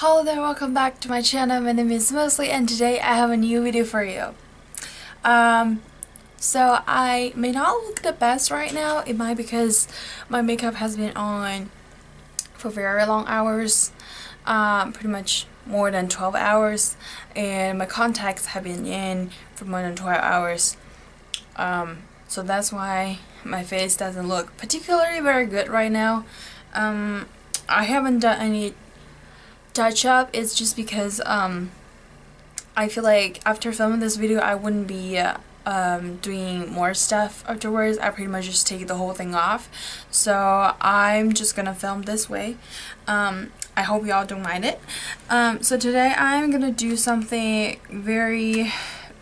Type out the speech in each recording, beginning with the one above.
Hello there, welcome back to my channel. My name is Mosley and today I have a new video for you. Um, so I may not look the best right now. It might because my makeup has been on for very long hours. Um, pretty much more than 12 hours and my contacts have been in for more than 12 hours. Um, so that's why my face doesn't look particularly very good right now. Um, I haven't done any touch up is just because um, I feel like after filming this video I wouldn't be um, doing more stuff afterwards. I pretty much just take the whole thing off. So I'm just gonna film this way. Um, I hope y'all don't mind it. Um, so today I'm gonna do something very,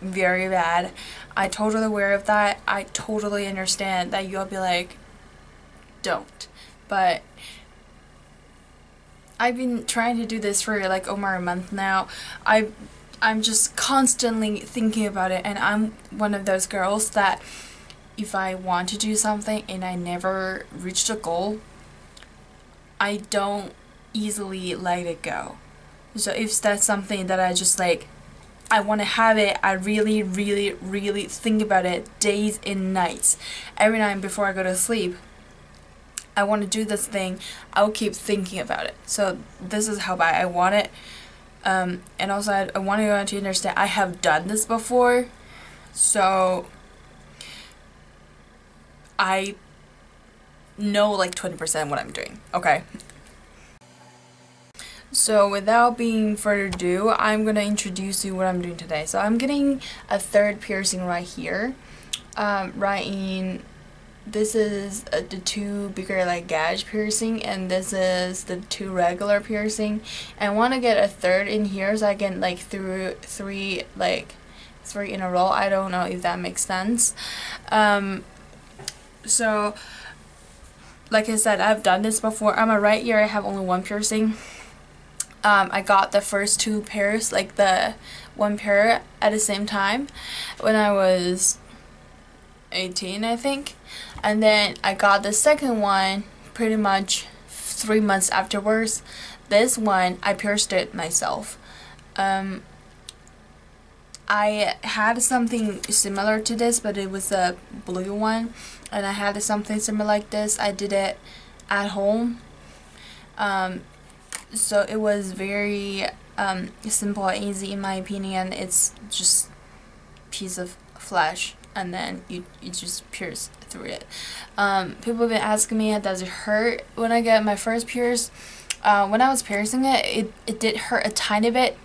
very bad. I totally aware of that. I totally understand that you'll be like, don't. But I've been trying to do this for like over a month now. I I'm just constantly thinking about it and I'm one of those girls that if I want to do something and I never reach the goal, I don't easily let it go. So if that's something that I just like I want to have it, I really, really, really think about it days and nights. Every night before I go to sleep, I want to do this thing, I'll keep thinking about it. So this is how bad I want it. Um, and also I, I want you to understand I have done this before. So I know like 20% what I'm doing. Okay. So without being further ado, I'm going to introduce you what I'm doing today. So I'm getting a third piercing right here. Um, right in this is uh, the two bigger like gauge piercing and this is the two regular piercing. I want to get a third in here so I can like through three like three in a row. I don't know if that makes sense. Um, so like I said I've done this before. I'm a right ear. I have only one piercing. Um, I got the first two pairs like the one pair at the same time when I was 18 I think. And then I got the second one pretty much three months afterwards. This one I pierced it myself. Um, I had something similar to this but it was a blue one. And I had something similar like this. I did it at home. Um, so it was very um, simple and easy in my opinion. It's just piece of flesh and then you, you just pierce through it. Um, people have been asking me, does it hurt when I get my first pierce? Uh, when I was piercing it, it, it did hurt a tiny bit.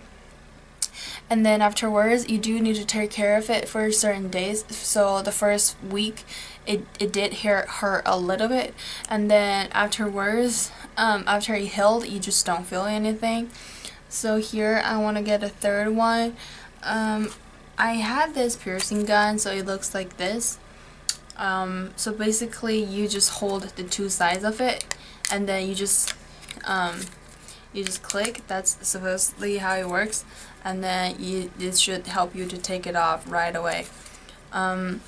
And then afterwards, you do need to take care of it for certain days. So the first week, it, it did hurt, hurt a little bit. And then afterwards, um, after it healed, you just don't feel anything. So here, I want to get a third one. Um, I have this piercing gun so it looks like this. Um, so basically you just hold the two sides of it and then you just um, you just click. That's supposedly how it works. And then you this should help you to take it off right away. Um,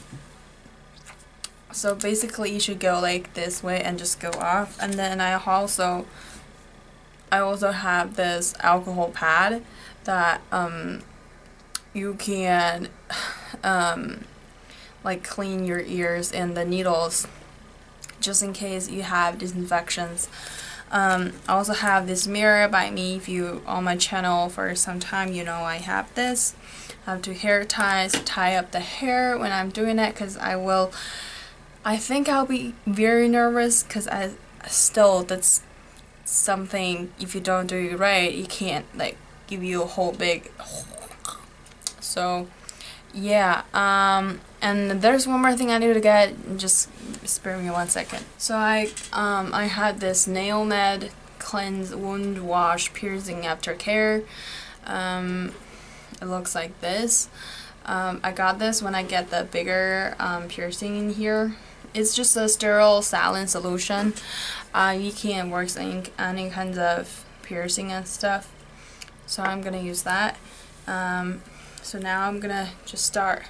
so basically you should go like this way and just go off. And then I also I also have this alcohol pad that um, you can um, like clean your ears and the needles just in case you have disinfections. Um, I also have this mirror by me. If you on my channel for some time, you know I have this. I have two hair ties, tie up the hair when I'm doing it because I will, I think I'll be very nervous because I still, that's something, if you don't do it right, you can't like give you a whole big so yeah um and there's one more thing I need to get. Just spare me one second. So I um I had this NeilMed cleanse wound wash piercing after care um it looks like this. Um, I got this when I get the bigger um, piercing in here. It's just a sterile saline solution. Uh, you can work in any kinds of piercing and stuff. So I'm gonna use that. Um, so now I'm gonna just start.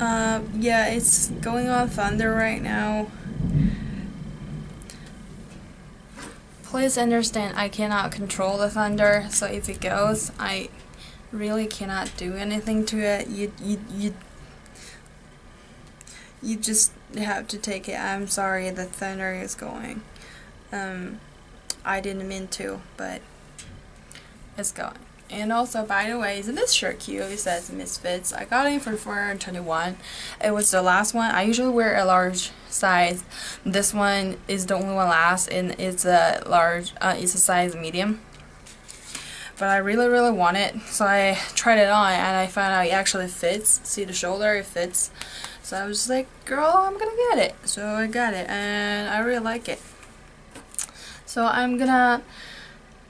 Uh, yeah, it's going on thunder right now. please understand I cannot control the thunder, so if it goes, I really cannot do anything to it. You you you you just have to take it. I'm sorry the thunder is going. Um I didn't mean to, but it's going. And also, by the way, isn't this shirt cute? It says Misfits. I got it for 421. It was the last one. I usually wear a large size. This one is the only one last, and it's a large. Uh, it's a size medium. But I really, really want it, so I tried it on, and I found out it actually fits. See the shoulder? It fits. So I was just like, girl, I'm gonna get it. So I got it, and I really like it. So I'm gonna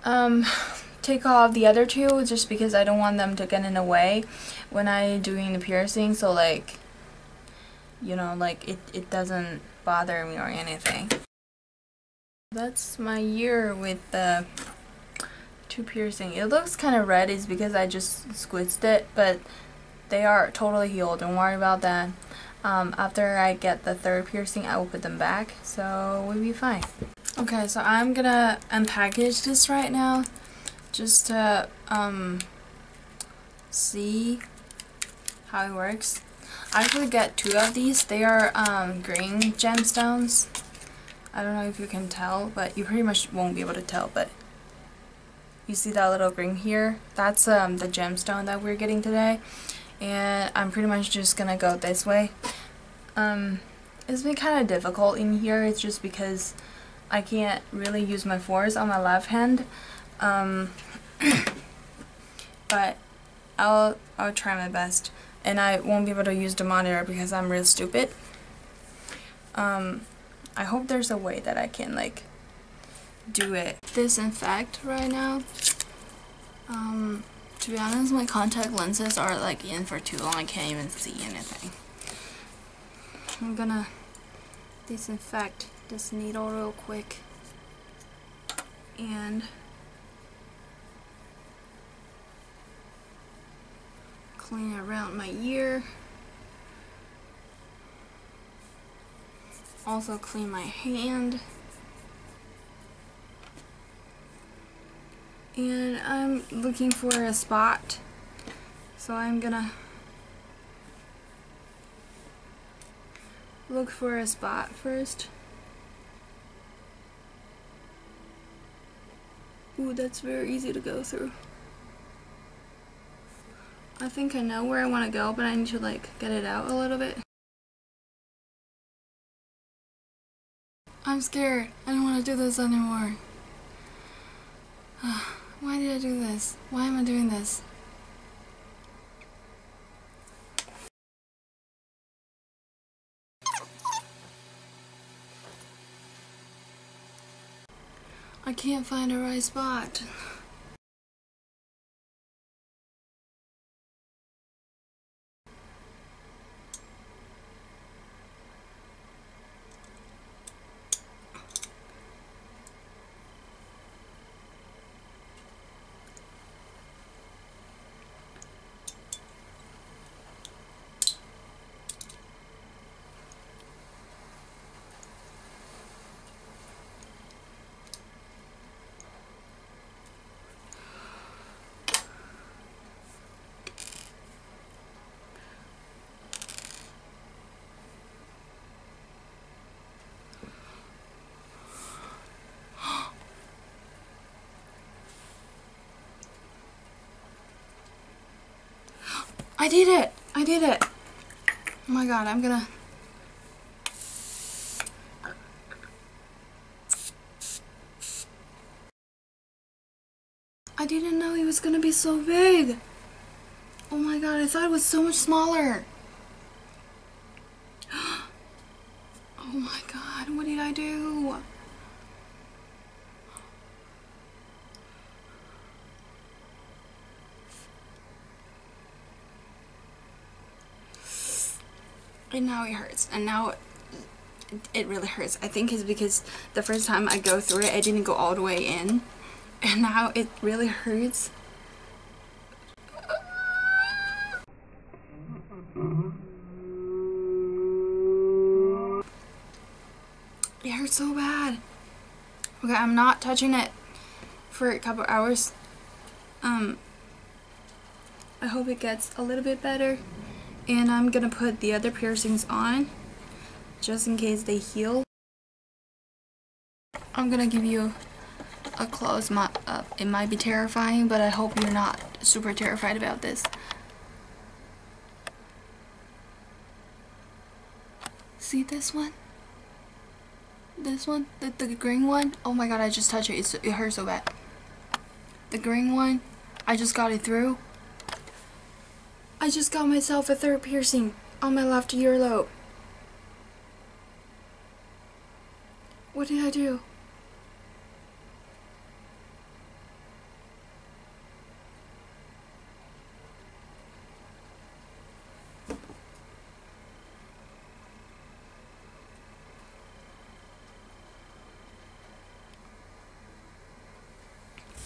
um take off the other two just because I don't want them to get in the way when I doing the piercing so like you know like it, it doesn't bother me or anything. That's my year with the two piercing. It looks kind of red is because I just squished it but they are totally healed don't worry about that. Um, after I get the third piercing I will put them back so we'll be fine. Okay so I'm gonna unpackage this right now just to um, see how it works. I actually get two of these. They are um, green gemstones. I don't know if you can tell, but you pretty much won't be able to tell, but you see that little green here? That's um, the gemstone that we're getting today. And I'm pretty much just gonna go this way. Um, it's been kind of difficult in here. It's just because I can't really use my force on my left hand. Um, but I'll I'll try my best, and I won't be able to use the monitor because I'm real stupid. Um, I hope there's a way that I can like do it. Disinfect right now. Um, to be honest, my contact lenses are like in for too long. I can't even see anything. I'm gonna disinfect this needle real quick and clean around my ear. Also clean my hand. And I'm looking for a spot. So I'm gonna look for a spot first. Ooh, that's very easy to go through. I think I know where I want to go, but I need to like get it out a little bit. I'm scared. I don't want to do this anymore. Ah, why did I do this? Why am I doing this? I can't find a right spot. I did it! I did it! Oh my god, I'm gonna... I didn't know he was gonna be so big! Oh my god, I thought it was so much smaller! Oh my god, what did I do? And now it hurts. And now it really hurts. I think it's because the first time I go through it I didn't go all the way in. And now it really hurts. It hurts so bad. Okay, I'm not touching it for a couple hours. Um, I hope it gets a little bit better. And I'm gonna put the other piercings on just in case they heal. I'm gonna give you a close. My, uh, it might be terrifying, but I hope you're not super terrified about this. See this one? This one? The, the green one? Oh my god, I just touched it. It's, it hurts so bad. The green one, I just got it through. I just got myself a third piercing on my left earlobe. What did I do?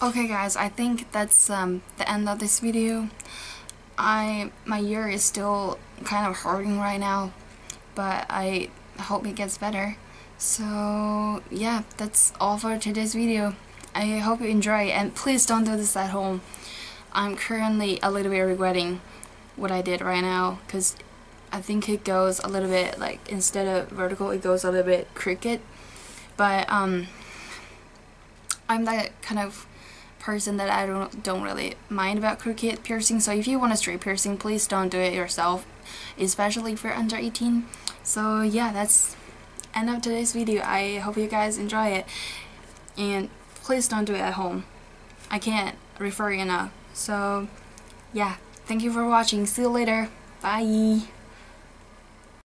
Okay guys, I think that's um, the end of this video. I My ear is still kind of hurting right now, but I hope it gets better. So yeah, that's all for today's video. I hope you enjoy and please don't do this at home. I'm currently a little bit regretting what I did right now because I think it goes a little bit like instead of vertical it goes a little bit crooked but um I'm that kind of person that I don't don't really mind about crooked piercing. So if you want a straight piercing, please don't do it yourself, especially if you're under 18. So yeah, that's end of today's video. I hope you guys enjoy it, and please don't do it at home. I can't refer enough. So yeah, thank you for watching. See you later. Bye.